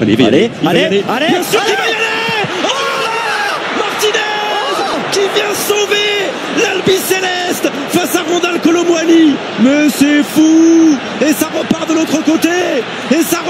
Allez, Allez, allez, allez, Bien sûr. Qu'il va Oh Martinez qui vient sauver l'Albi Céleste face à Rondal Colomwani. Mais c'est fou. Et ça repart de l'autre côté. Et ça.